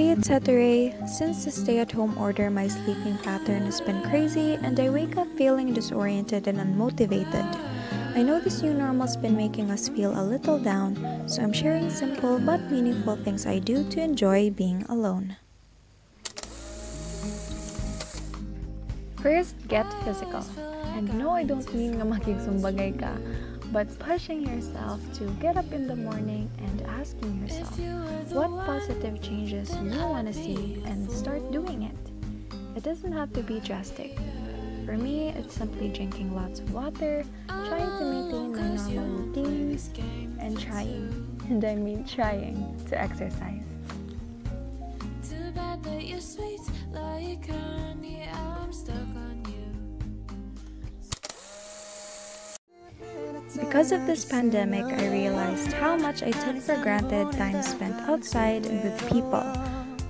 Hey, it's Heterae. Since the stay at home order, my sleeping pattern has been crazy and I wake up feeling disoriented and unmotivated. I know this new normal's been making us feel a little down, so I'm sharing simple but meaningful things I do to enjoy being alone. First, get physical. And no, I don't mean nga makigsumbagay ka, but pushing yourself to get up in the morning and asking yourself what positive changes you want to see and start doing it. It doesn't have to be drastic. For me, it's simply drinking lots of water, trying to maintain my normal routines, and trying, and I mean trying, to exercise. Because of this pandemic, I realized how much I took for granted time spent outside and with people.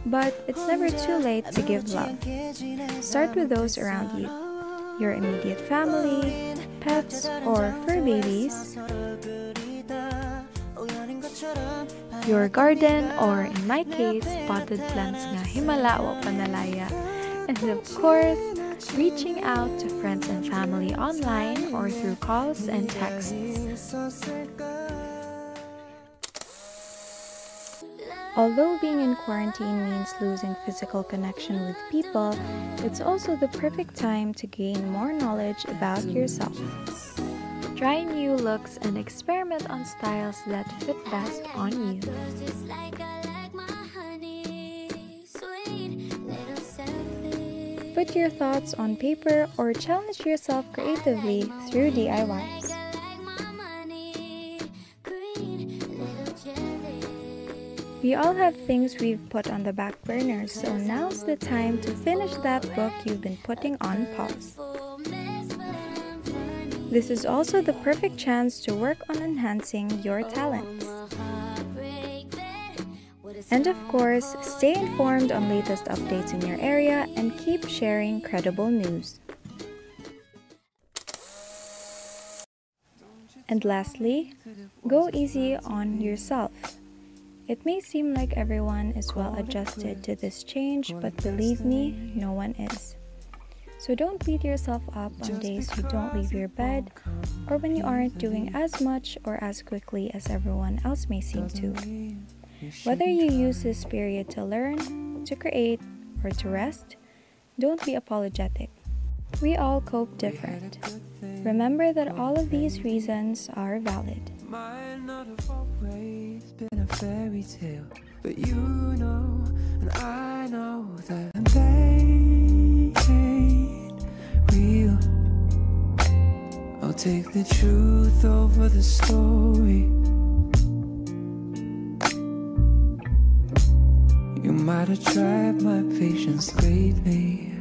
But it's never too late to give love. Start with those around you your immediate family, pets, or fur babies, your garden, or in my case, potted plants nga himala o panalaya, and of course, reaching out to friends and family online or through calls and texts. Although being in quarantine means losing physical connection with people, it's also the perfect time to gain more knowledge about yourself. Try new looks and experiment on styles that fit best on you. Put your thoughts on paper or challenge yourself creatively through DIYs. We all have things we've put on the back burner, so now's the time to finish that book you've been putting on pause. This is also the perfect chance to work on enhancing your talents. And of course, stay informed on latest updates in your area and keep sharing credible news. And lastly, go easy on yourself. It may seem like everyone is well adjusted to this change, but believe me, no one is. So don't beat yourself up on days you don't leave your bed or when you aren't doing as much or as quickly as everyone else may seem to. Whether you use this period to learn, to create, or to rest, don't be apologetic. We all cope different. Remember that all of these reasons are valid been a fairy tale, but you know, and I know that they ain't real. I'll take the truth over the story. You might have tried my patience lately.